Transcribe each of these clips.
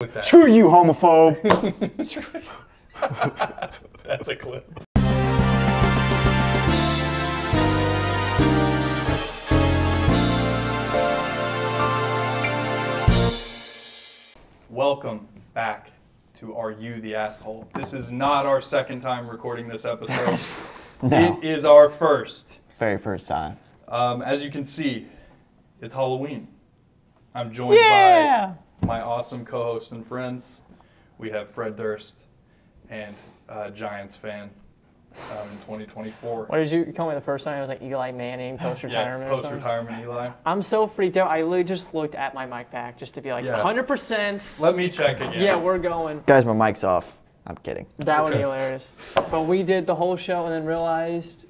with that. Screw you, homophobe. That's a clip. Welcome back to Are You the Asshole? This is not our second time recording this episode. No. It is our first. Very first time. Um, as you can see, it's Halloween. I'm joined Yeah. by my awesome co-hosts and friends. We have Fred Durst and uh, Giants fan um, in 2024. What did you call me the first time? I was like Eli Manning, post retirement. or something. post-retirement Eli. I'm so freaked out. I literally just looked at my mic pack just to be like Yeah. 100%. Let me check again. yeah, we're going. Guys, my mic's off. I'm kidding. That would be hilarious. But we did the whole show and then realized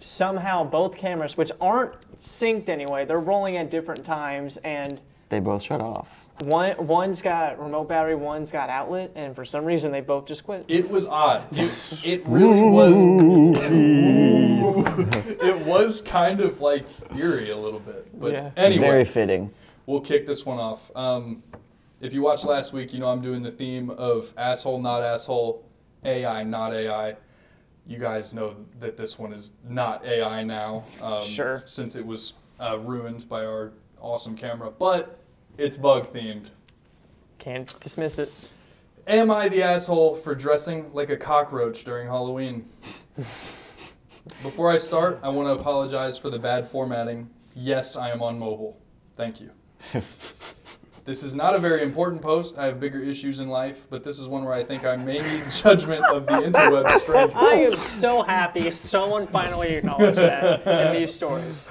somehow both cameras, which aren't synced anyway, they're rolling at different times, and They both shut off. One one's got remote battery, one's got outlet, and for some reason they both just quit. It was odd. It, it really was. it was kind of like eerie a little bit. But Yeah. anyway, Very fitting. we'll kick this one off. Um, if you watched last week, you know I'm doing the theme of asshole, not asshole, AI, not AI. You guys know that this one is not AI now. Um, Sure. Since it was uh, ruined by our awesome camera, but it's bug themed. Can't dismiss it. Am I the asshole for dressing like a cockroach during Halloween? Before I start, I want to apologize for the bad formatting. Yes, I am on mobile. Thank you. This is not a very important post. I have bigger issues in life, but this is one where I think I may need judgment of the interweb I am so happy someone finally acknowledged that in these stories.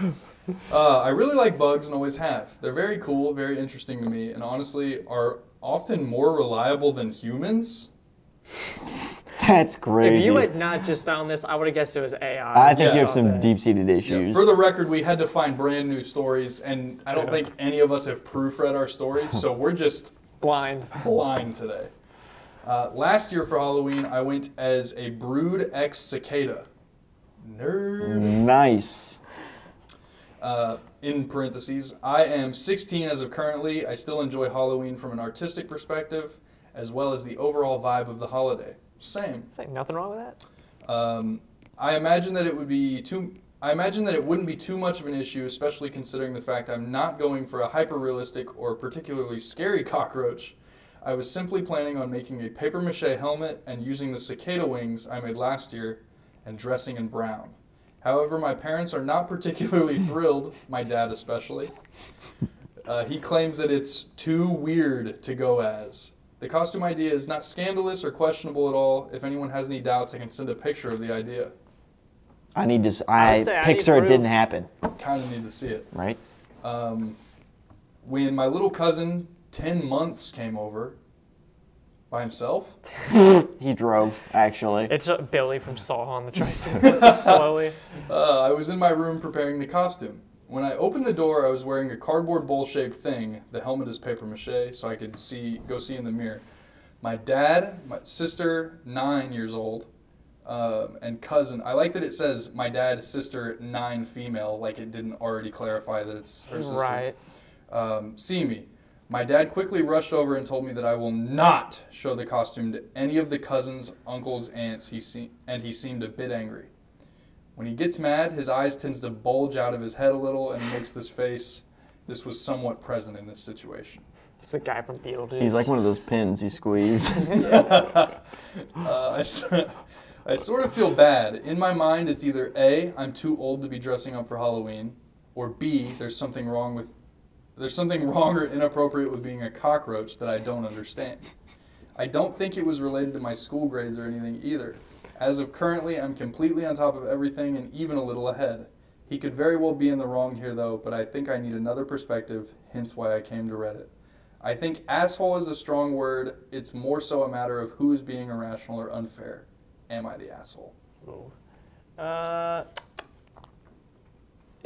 Uh, I really like bugs and always have. They're very cool, very interesting to me, and honestly are often more reliable than humans. That's crazy. If you had not just found this, I would have guessed it was AI. I think Yeah. you have some Stop deep-seated Yeah, issues. for the record, we had to find brand new stories, and I don't True. think any of us have proofread our stories, so we're just blind. blind today. Uh, last year for Halloween, I went as a Brood X cicada. Nerd. nice. Uh, in parentheses, I am 16 as of currently. I still enjoy Halloween from an artistic perspective, as well as the overall vibe of the holiday. Same. Is like nothing wrong with that? Um, I imagine that it would be too. I imagine that it wouldn't be too much of an issue, especially considering the fact I'm not going for a hyper realistic or particularly scary cockroach. I was simply planning on making a paper mache helmet and using the cicada wings I made last year and dressing in brown. However, my parents are not particularly thrilled, my dad especially. Uh, he claims that it's too weird to go as. The costume idea is not scandalous or questionable at all. If anyone has any doubts, I can send a picture of the idea. I need to. s- I'll I say I need it didn't happen, Kind of need to see it. right? Um, when my little cousin, 10 months, came over by himself, He drove actually. It's uh, Billy from Saw on the tricycle, just slowly. uh, I was in my room preparing the costume. When I opened the door, I was wearing a cardboard bowl shaped thing. The helmet is paper mache, so I could see go see in the mirror. My dad, my sister, nine years old, um, and cousin. I like that it says my dad, sister, nine female, like it didn't already clarify that it's her sister. Right. um, see me. My dad quickly rushed over and told me that I will not show the costume to any of the cousins, uncles, aunts. He se- and he seemed a bit angry. When he gets mad, his eyes tends to bulge out of his head a little, and he makes this face. This was somewhat present in this situation. It's the guy from Beetlejuice. He's like one of those pins you squeeze. Uh, I, s- I sort of feel bad. In my mind, it's either A, I'm too old to be dressing up for Halloween, or B, there's something wrong with there's something wrong or inappropriate with being a cockroach that I don't understand. I don't think it was related to my school grades or anything either. As of currently, I'm completely on top of everything and even a little ahead. He could very well be in the wrong here though, but I think I need another perspective, hence why I came to Reddit. I think asshole is a strong word. It's more so a matter of who is being irrational or unfair. Am I the asshole? Ooh. Uh,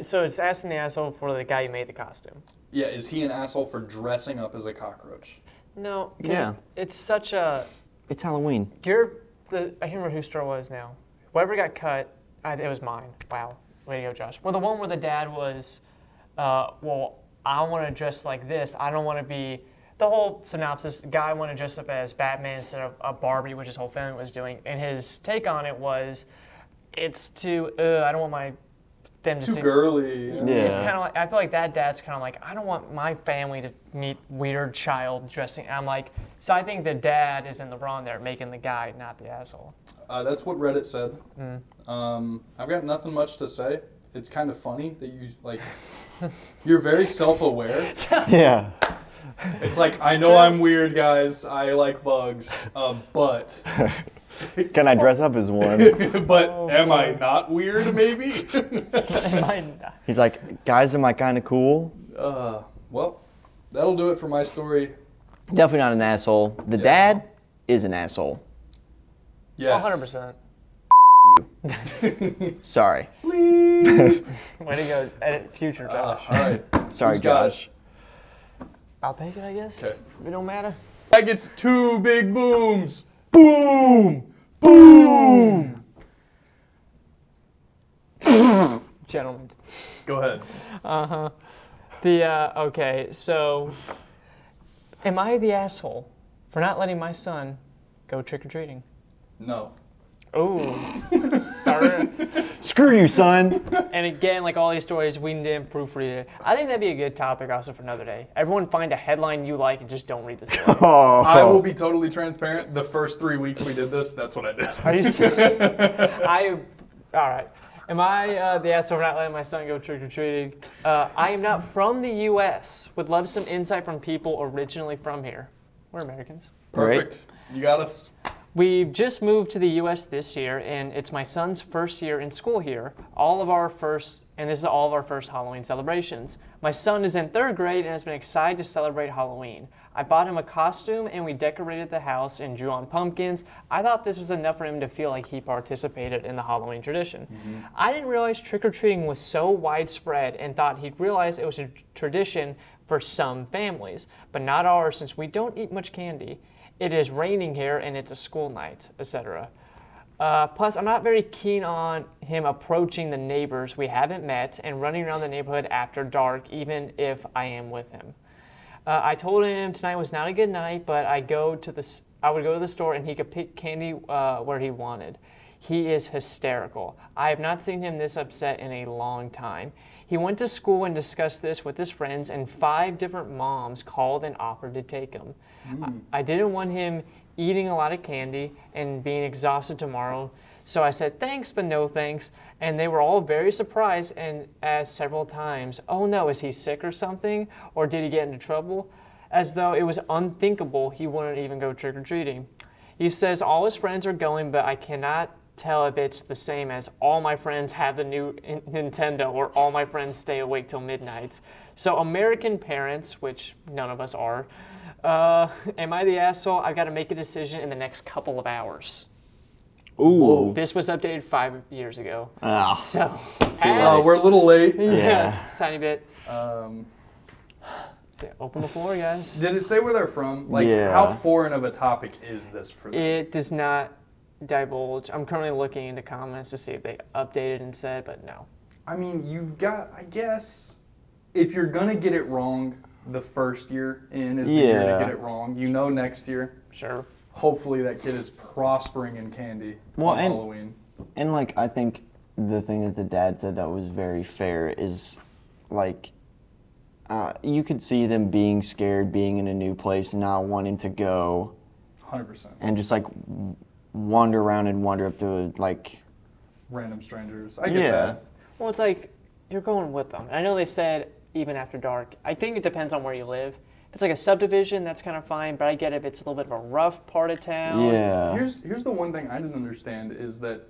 so it's asking the asshole for the guy who made the costume. Yeah, is he an asshole for dressing up as a cockroach? No. Yeah. it's such a. it's Halloween. You're the. I can't remember whose store it was now. Whatever got cut, I, it was mine. Wow, way to go, Josh. Well, the one where the dad was, uh, well, I want to dress like this. I don't want to be the whole synopsis guy wanted to dress up as Batman instead of a Barbie, which his whole family was doing. And his take on it was it's too, uh, I don't want my them to Too see. girly. It's Yeah. kind of like I feel like that dad's kind of like I don't want my family to meet weird child dressing. I'm like, so I think the dad is in the wrong there, making the guy not the asshole. Uh, that's what Reddit said. Mm. Um, I've got nothing much to say. It's kind of funny that you like. You're very self-aware. Yeah. It's like I know I'm weird, guys. I like bugs, uh, but Can I dress up as one? but Oh, am I not weird? Maybe. Am I not? He's like, guys, am I kind of cool? uh, well, that'll do it for my story. Definitely not an asshole. The Yeah. dad is an asshole. Yes. 100. percent Sorry. Way to go, edit future Uh, Josh. all right. Sorry, Who's got it? Josh. I'll take it, I guess. Okay. It don't matter. That gets two big booms. Boom. Boom. Gentlemen. Go ahead. Uh huh. The uh, okay, so am I the asshole for not letting my son go trick or treating? No. Ooh, starter. Screw you, son. And again, like all these stories, we didn't proofread it. I think that'd be a good topic also for another day. Everyone find a headline you like and just don't read the story. Oh. I will be totally transparent. The first three weeks we did this, that's what I did. Are you serious? I, all right. Am I uh, the asshole for not letting my son go trick or treating? Uh, I am not from the U.S. Would love some insight from people originally from here. We're Americans. Perfect. You got us. We've just moved to the U.S. this year, and it's my son's first year in school here. All of our first, and this is all of our first Halloween celebrations. My son is in third grade and has been excited to celebrate Halloween. I bought him a costume and we decorated the house and drew on pumpkins. I thought this was enough for him to feel like he participated in the Halloween tradition. Mm-hmm. I didn't realize trick or treating was so widespread and thought he'd realize it was a tradition for some families, but not ours since we don't eat much candy. It is raining here and it's a school night, etc. Uh, plus, I'm not very keen on him approaching the neighbors we haven't met and running around the neighborhood after dark, even if I am with him. Uh, I told him tonight was not a good night, but I go to the I would go to the store and he could pick candy uh, where he wanted. He is hysterical. I have not seen him this upset in a long time. He went to school and discussed this with his friends, and five different moms called and offered to take him. Hmm. I, I didn't want him eating a lot of candy and being exhausted tomorrow, so I said thanks, but no thanks. And they were all very surprised and asked several times, Oh no, is he sick or something? Or did he get into trouble? As though it was unthinkable he wouldn't even go trick or treating. He says all his friends are going, but I cannot tell if it's the same as all my friends have the new Nintendo or all my friends stay awake till midnight. So, American parents, which none of us are, uh, am I the asshole? I've got to make a decision in the next couple of hours. Ooh. This was updated five years ago. Ah. So, Uh, as- we're a little late. yeah, Yeah. it's a tiny bit. Um, Open the floor, guys. did it say where they're from? Like, Yeah. how foreign of a topic is this for them? It does not divulge. I'm currently looking into comments to see if they updated and said, but no. I mean, you've got, I guess, if you're gonna get it wrong, the first year in is the year to get it wrong. You know, next year, Sure. hopefully that kid is prospering in candy Well, on and- Halloween. And like I think the thing that the dad said that was very fair is like uh, you could see them being scared, being in a new place, not wanting to go, Hundred percent. and just like w- wander around and wander up to like Random strangers. I get Yeah. that. Well, it's like you're going with them. I know they said even after dark. I think it depends on where you live. If it's like a subdivision, that's kind of fine, but I get if it's a little bit of a rough part of town. yeah. Here's here's the one thing I didn't understand is that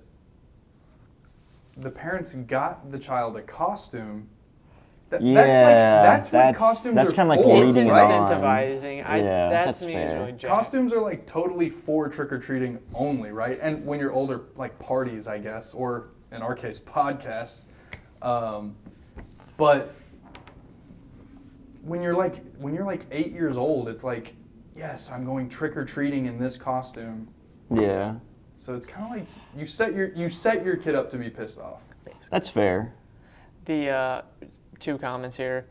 the parents got the child a costume. That, Yeah, that's like that's, that's- what costumes that's are kinda like for, leading it right? on. incentivizing. I, Yeah, that that's to me fair. is really jacked. Costumes are like totally for trick or treating only, right? And when you're older, like parties, I guess, or in our case, podcasts. Um, but when you're like when you're like eight years old, it's like, yes, I'm going trick or treating in this costume. yeah. So it's kind of like you set your you set your kid up to be pissed off. That's fair. The uh, two comments here.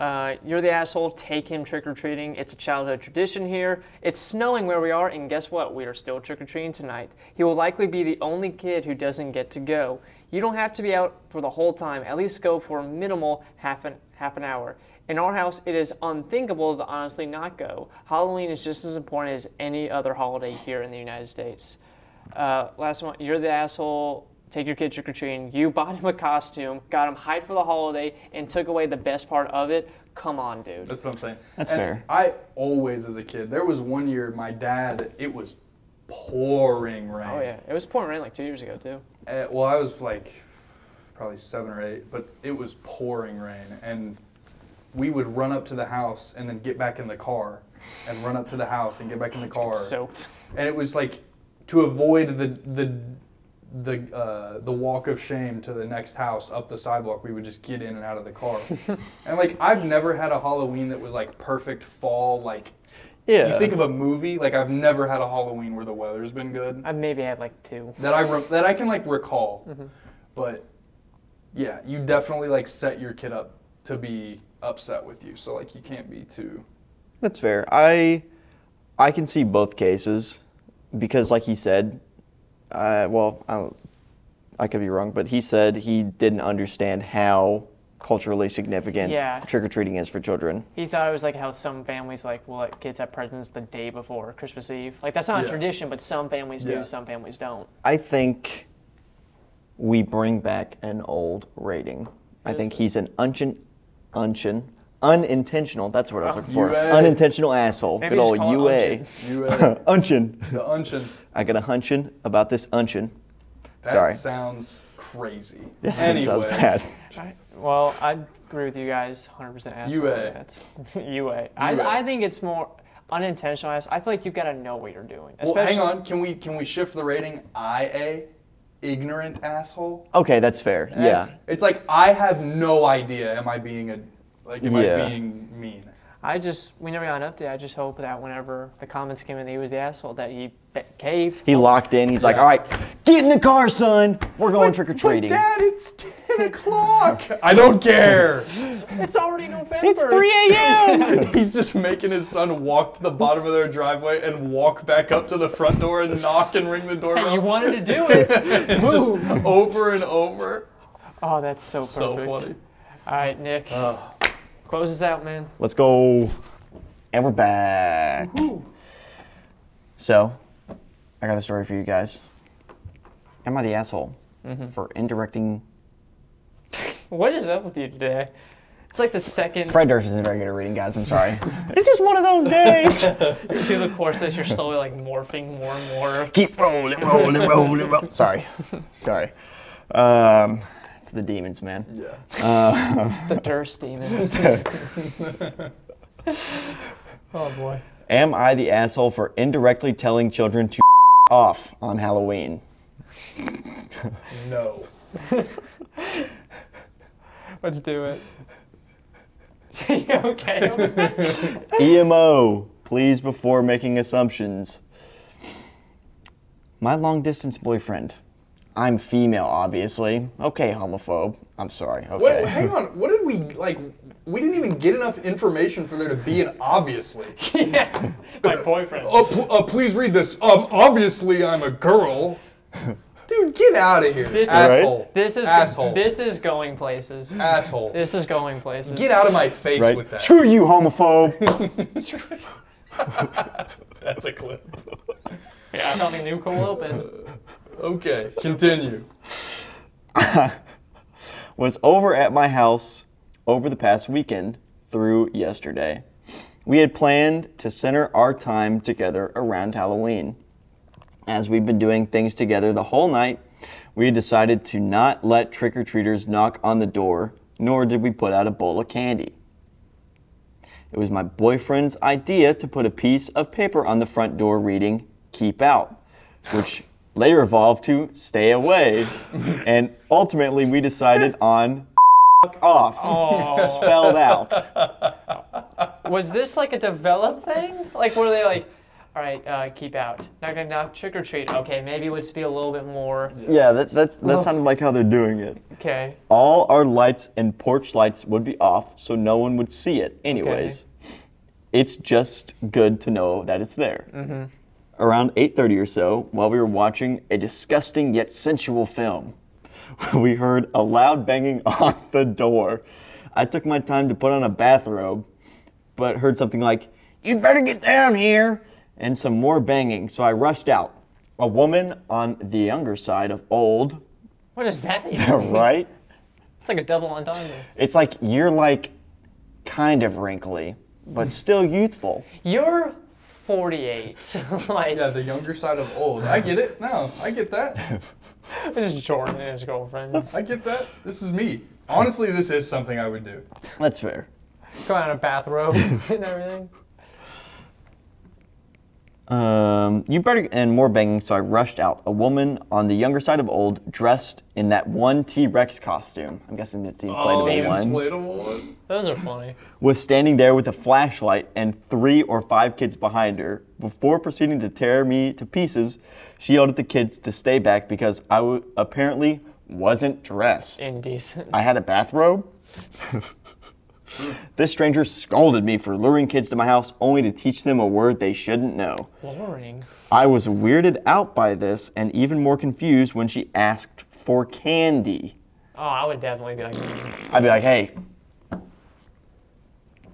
Uh, you're the asshole. Take him trick or treating. It's a childhood tradition here. It's snowing where we are, and guess what? We are still trick or treating tonight. He will likely be the only kid who doesn't get to go. You don't have to be out for the whole time. At least go for a minimal half an half an hour. In our house, it is unthinkable to honestly not go. Halloween is just as important as any other holiday here in the United States. Uh, last one, you're the asshole. Take your kid trick or treating. You bought him a costume, got him hyped for the holiday, and took away the best part of it. Come on, dude. That's what I'm saying. That's And fair. I always, as a kid, there was one year my dad. It was pouring rain. Oh yeah, it was pouring rain like two years ago too. Uh, well, I was like probably seven or eight, but it was pouring rain, and we would run up to the house and then get back in the car, and run up to the house and get back in the car, Soaked. and it was like to avoid the the the uh, the walk of shame to the next house up the sidewalk. We would just get in and out of the car, and like I've never had a Halloween that was like perfect fall like. Yeah. You think of a movie, like I've never had a Halloween where the weather's been good I maybe had like two. that I re- that I can like recall. Mm-hmm. But yeah, you definitely like set your kid up to be upset with you. So like you can't be too. That's fair. I I can see both cases because, like he said, uh, well, I, I could be wrong, but he said he didn't understand how culturally significant Yeah. trick or treating is for children. He thought it was like how some families like will let kids have presents the day before Christmas Eve. Like that's not a tradition, but some families do, some families don't. I think we bring back an old rating. I think it? he's an unchin, unchin, unintentional. That's what I was looking for. UA. Unintentional asshole. Maybe Good just old call it UA. unchin. You uh, unchin. the unchin. I got a hunchin about this unchin. That Sorry. sounds crazy. Yeah, anyway, that was bad. Well, I agree with you guys 100% asshole. UA. That's UA. I, UA. I think it's more unintentional. ass- I feel like you've got to know what you're doing. Well, hang on. Can we can we shift the rating? IA, ignorant asshole. Okay, that's fair. That's- yeah. It's like I have no idea. Am I being a like? Am Yeah. I being mean? I just, we never got an update. I just hope that whenever the comments came in that he was the asshole, that he caved. He locked in. He's like, all right, get in the car, son. We're going trick or treating. But Dad, it's ten o'clock. I don't care. It's already November. It's 3 a.m. He's just making his son walk to the bottom of their driveway and walk back up to the front door and knock and ring the doorbell. Hey, you wanted to do it. And just over and over. Oh, that's so perfect. So funny. All right, Nick, Uh, close us out, man. Let's go. And we're back. So, I got a story for you guys. Am I the asshole Mm-hmm. for indirecting? What is up with you today? It's like the second Fred Durst isn't very good at reading, guys. I'm sorry. it's just one of those days. through the course of this, you're slowly like morphing more and more. Keep rolling, rolling, rolling, rolling. Sorry, sorry. Um, it's the demons, man. yeah. The Durst demons. oh boy. Am I the asshole for indirectly telling children to off on Halloween? No. Let's do it. okay. EMO, please before making assumptions. My long distance boyfriend. I'm female, obviously. Okay, homophobe. I'm sorry. Okay. Wait, hang on. What did we like? We didn't even get enough information for there to be an obviously. yeah. My boyfriend. Oh, pl- uh, please read this. Um, obviously I'm a girl. Dude, get out of here, This is- asshole. This is asshole. this is going places. asshole. This is going places. Get out of my face right? with that. Screw you, homophobe. That's a clip. Yeah, I found a new cool open. Okay, continue. was over at my house over the past weekend through yesterday. We had planned to center our time together around Halloween. As we've been doing things together the whole night, we decided to not let trick or treaters knock on the door, nor did we put out a bowl of candy. It was my boyfriend's idea to put a piece of paper on the front door reading, Keep Out, which later evolved to Stay Away. and ultimately, we decided on Fuck Off, Oh. spelled out. Was this like a developed thing? Like were they like, All right, uh, keep out. Knock, knock, knock. Trick or treat. Okay, maybe let's be a little bit more. Yeah, that, that's, that sounded like how they're doing it. Okay. All our lights and porch lights would be off so no one would see it anyways. It's just good to know that it's there. Mm-hmm. Around 8:30 or so, while we were watching a disgusting yet sensual film, we heard a loud banging on the door. I took my time to put on a bathrobe, but heard something like, "You'd better get down here," and some more banging, so I rushed out. A woman on the younger side of old, What does that mean? right? It's like a double entendre. It's like you're like kind of wrinkly, but still youthful. You're 48. like, Yeah, the younger side of old. I get it. No, I get that. this is Jordan and his girlfriends. I get that. This is me. Honestly, this is something I would do. That's fair. Go out in a bathrobe and everything. Um, you better and more banging, so I rushed out. A woman on the younger side of old, dressed in that one T-Rex costume. I'm guessing it's the inflatable Oh, the one. inflatable one. Those are funny. was standing there with a flashlight and three or five kids behind her. Before proceeding to tear me to pieces, she yelled at the kids to stay back because I w- apparently wasn't dressed. Indecent. I had a bathrobe. this stranger scolded me for luring kids to my house only to teach them a word they shouldn't know. Boring. I was weirded out by this and even more confused when she asked for candy. Oh, I would definitely be like, I'd be like, hey,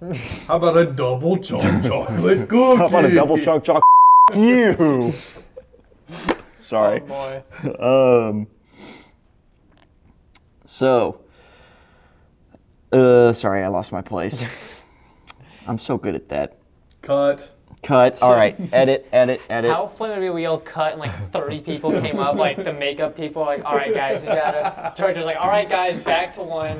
How about a double chunk chocolate cookie? how about a double chunk chocolate? you. oh Sorry. boy. Um. So. Uh, sorry, I lost my place. I'm so good at that. Cut. Cut. All right. Edit. Edit. Edit. How funny would it be we all cut and like 30 people came up, like the makeup people, like, all right, guys, you gotta. George like, all right, guys, back to one.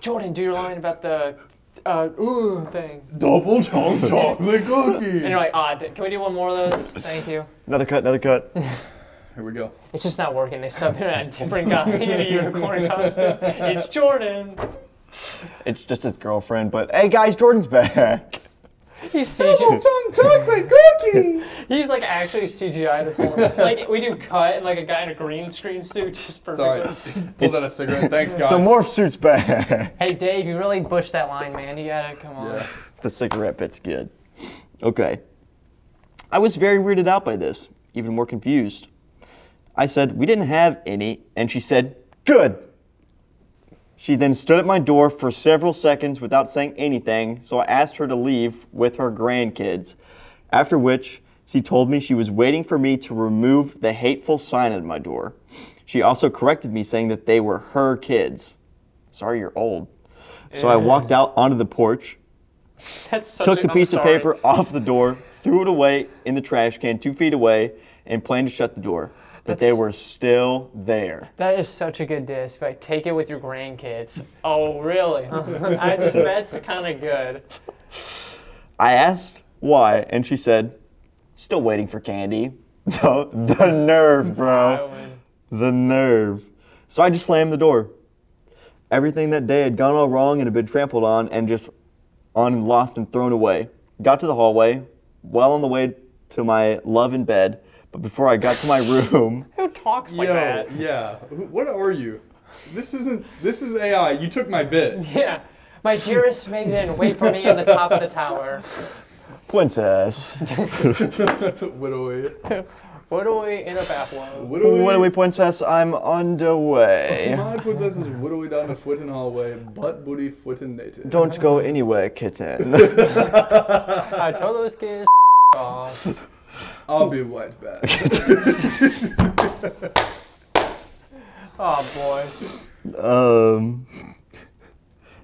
Jordan, do your line about the uh, ooh thing. Double chunk chocolate cookie. And you're like, ah, d- can we do one more of those? Thank you. Another cut. Another cut. Here we go. It's just not working. They subbed in a different guy in a unicorn costume. It's Jordan. It's just his girlfriend, but hey, guys, Jordan's back. He's Double CGI. chunk chocolate cookie. He's like actually CGI this whole Like we do cut and like a guy in a green screen suit just Sorry. perfectly. Pulls out a cigarette. Thanks, guys. The morph suit's back. Hey Dave, you really butched that line, man. You gotta come on. Yeah. the cigarette bit's good. Okay. I was very weirded out by this, even more confused. I said, We didn't have any, and she said, Good. She then stood at my door for several seconds without saying anything, so I asked her to leave with her grandkids. After which, she told me she was waiting for me to remove the hateful sign at my door. She also corrected me, saying that they were her kids. Sorry, you're old. So I walked out onto the porch, took a, the piece of paper off the door, threw it away in the trash can two feet away, and planned to shut the door. But they were still there. That is such a good diss, but take it with your grandkids. Oh, really? I just that's kind of good. I asked why, and she said, "Still waiting for candy." The, the nerve, bro. The nerve. So I just slammed the door. Everything that day had gone all wrong and had been trampled on and just on and lost and thrown away. Got to the hallway, well on the way to my love in bed, but before I got to my room, Who talks like Yo, that? yeah. What are you? This isn't. This is AI. You took my bit. Yeah. My dearest maiden, wait for me at the top of the tower. princess. Widowy. What are we in a bathrobe? Widowy. What are we, princess? I'm underway. My princess is widowy down the foot in hallway, butt booty foot in native. Don't go anywhere, kitten. I told those kids off. I'll be right back. Oh boy. Um,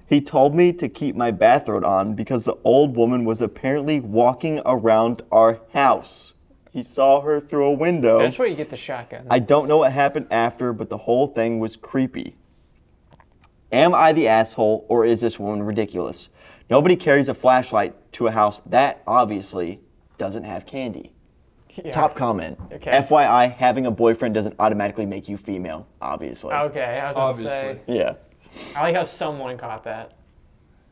he told me to keep my bathrobe on because the old woman was apparently walking around our house. He saw her through a window. That's where you get the shotgun. I don't know what happened after, but the whole thing was creepy. Am I the asshole, or is this woman ridiculous? Nobody carries a flashlight to a house that obviously doesn't have candy. Yeah. Top comment. Okay. FYI, having a boyfriend doesn't automatically make you female, obviously. Okay, I was about to say. Yeah. I like how someone caught that.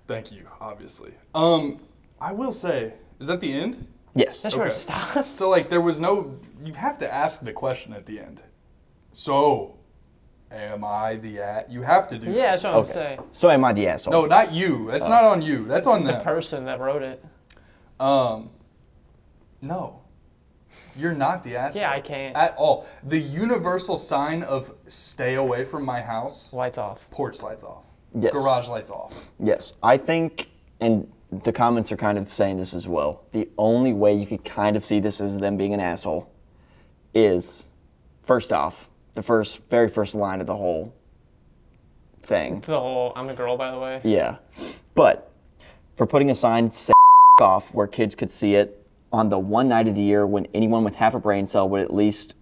Thank you. Obviously. Um, I will say, is that the end? Yes. That's where it Okay. stops. So like there was no you have to ask the question at the end. So am I the at you have to do Yeah, that's that. what I'm Okay. saying. So am I the asshole? No, not you. That's not on you. That's on The them. person that wrote it. Um No. You're not the asshole. Yeah, I can't. At all. The universal sign of stay away from my house, Lights off. porch lights off. Yes. Garage lights off. Yes, I think, and the comments are kind of saying this as well. The only way you could kind of see this as them being an asshole is, first off, the first, very first line of the whole thing. The whole I'm a girl, by the way. Yeah, but for putting a sign say off where kids could see it on the one night of the year when anyone with half a brain cell would at least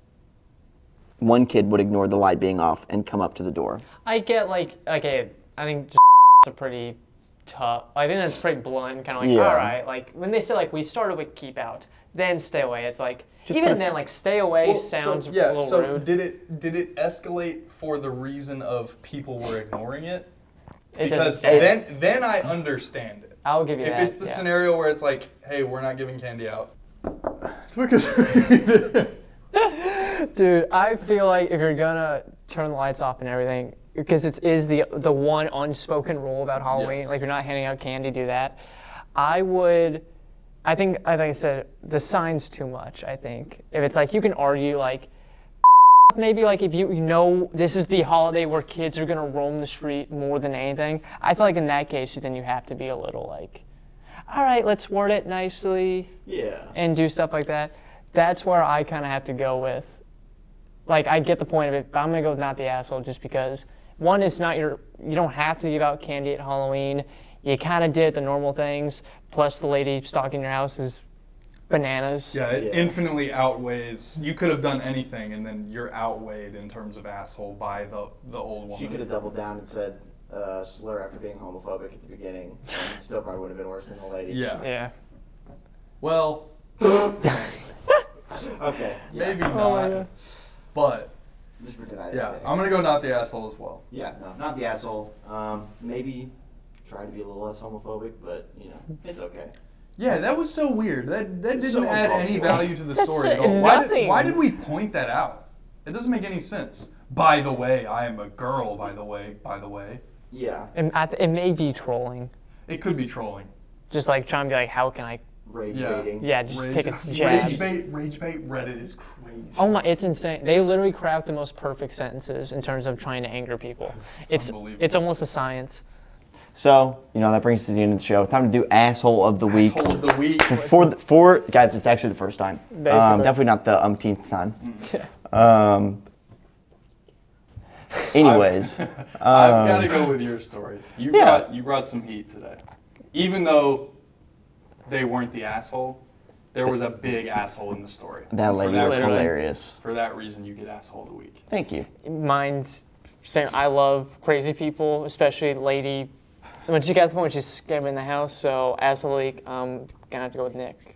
one kid would ignore the light being off and come up to the door. I get like okay, I think just a pretty tough. I think that's pretty blunt, kind of like Yeah. all right. Like when they say like we started with keep out, then stay away. It's like Just even then like stay away Well, sounds so, yeah, a little so rude. did it did it escalate for the reason of people were ignoring it? It Because say. then then I understand it. I'll give you If that. it's the yeah. scenario where it's like, hey, we're not giving candy out. It's because Dude, I feel like if you're gonna turn the lights off and everything, because it is the the one unspoken rule about Halloween. Yes. Like you're not handing out candy, do that. I would. I think, like I said, the sign's too much. I think if it's like you can argue like. Maybe like if you, you know this is the holiday where kids are gonna roam the street more than anything. I feel like in that case, then you have to be a little like, all right, let's word it nicely Yeah. and do stuff like that. That's where I kind of have to go with. Like, I get the point of it, but I'm gonna go with not the asshole just because one, it's not your. You don't have to give out candy at Halloween. You kind of did the normal things. Plus, the lady stalking your house is bananas. yeah, it Yeah. infinitely outweighs. You could have done anything, and then you're outweighed in terms of asshole by the the old woman. She could have doubled down and said uh, slur after being homophobic at the beginning. And still probably would have been worse than the lady. Yeah. Yeah. Well, Okay. Yeah. maybe Oh my not. God. But Just pretend I didn't yeah, say it. I'm gonna go not the asshole as well. Yeah, no, not the asshole. Um, maybe try to be a little less homophobic, but you know, it's okay. Yeah, that was so weird. That that didn't so add any value to the story at all. Why did, why did we point that out? It doesn't make any sense. By the way, I am a girl. By the way, by the way, Yeah. And it may be trolling. it could be trolling. Just like trying to be like, how can I? Rage Yeah. baiting. Yeah, just Rage, take a jab. rage bait, rage bait. Reddit is crazy. Oh my, it's insane. They literally craft the most perfect sentences in terms of trying to anger people. It's it's almost a science. So, you know, that brings us to the end of the show. Time to do asshole of the week. Asshole of the week. For, the, for guys, it's actually the first time. Um, definitely not the umpteenth time. Mm. Um, anyways, I've um, got to go with your story. You Yeah. brought you brought some heat today, even though they weren't the asshole. There was a big asshole in the story. that And for lady was reason- hilarious. For that reason, you get asshole of the week. Thank you. Mine's saying I love crazy people, especially lady. When she got to the point she's me in the house, so as a leak, I'm gonna have to go with Nick.